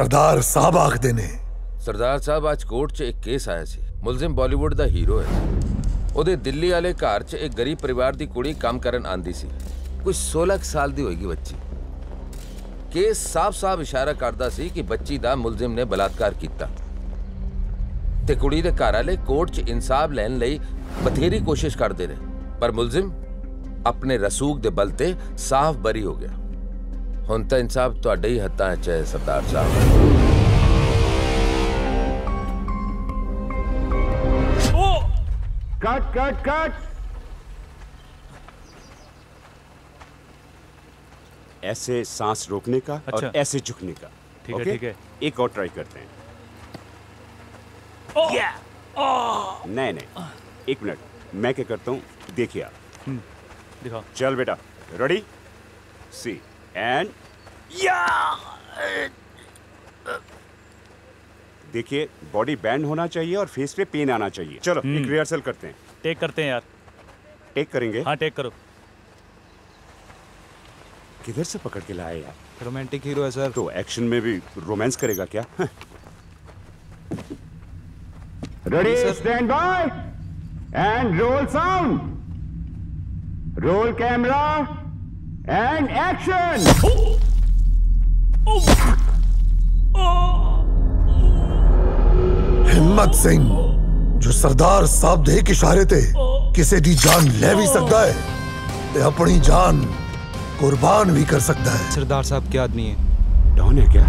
ਸਰਦਾਰ ਸਾਹਿਬ ਆਖਦੇ ਨੇ। ਸਰਦਾਰ ਸਾਹਿਬ, ਅੱਜ ਕੋਰਟ 'ਚ ਇੱਕ ਕੇਸ ਆਇਆ ਸੀ। ਮੁਲਜ਼ਮ ਬਾਲੀਵੁੱਡ ਦਾ ਹੀਰੋ ਹੈ। ਉਹਦੇ ਦਿੱਲੀ ਵਾਲੇ ਘਰ 'ਚ ਇੱਕ ਗਰੀਬ ਪਰਿਵਾਰ ਦੀ ਕੁੜੀ ਕੰਮ ਕਰਨ ਆਂਦੀ ਸੀ। ਕੋਈ 16 ਸਾਲ ਦੀ ਹੋਏਗੀ ਬੱਚੀ। ਕੇਸ ਸਾਫ਼-ਸਾਫ਼ ਇਸ਼ਾਰਾ ਕਰਦਾ ਸੀ ਕਿ ਬੱਚੀ ਦਾ ਮੁਲਜ਼ਮ ਨੇ ਬਲਾਤਕਾਰ ਕੀਤਾ। ਤੇ ਕੁੜੀ ਦੇ ਘਰ ਵਾਲੇ ਕੋਰਟ 'ਚ ਇਨਸਾਫ ਲੈਣ ਲਈ ਬਥੇਰੀ ਕੋਸ਼ਿਸ਼ ਕਰਦੇ ਰਹੇ। ਪਰ ਮੁਲਜ਼ਮ ਆਪਣੇ ਰਸੂਖ ਦੇ ਬਲ ਤੇ ਸਾਫ਼ ਬਰੀ ਹੋ ਗਿਆ। ਹੁਣ ਤਾਂ ਇਨਸਾਫ ਤੁਹਾਡੇ ਹੀ ਹੱਥਾਂ 'ਚ ਹੈ ਸਰਦਾਰ ਸਾਹਿਬ कट कट कट ऐसे सांस रोकने का अच्छा। और ऐसे झुकने का ठीक है, ओके? ठीक है। एक और ट्राई करते हैं नहीं नहीं एक मिनट मैं क्या करता हूँ देखिए आप दिखाओ चल बेटा रेडी सी एंड या! देखिए बॉडी बैंड होना चाहिए और फेस पे पेन आना चाहिए। चलो एक रिहर्सल करते हैं। टेक करते हैं यार। टेक करेंगे? हाँ टेक करो। किधर से पकड़ के लाए यार? रोमांटिक हीरो है सर तो एक्शन में भी रोमांस करेगा क्या? Ready stand by and roll sound roll camera And action! Oh. Oh. Oh. हिम्मत सिंह जो सरदार साहब दे इशारे थे किसे दी जान ले भी सकता है ते अपनी जान कुर्बान भी कर सकता है सरदार साहब क्या आदमी है डॉन है क्या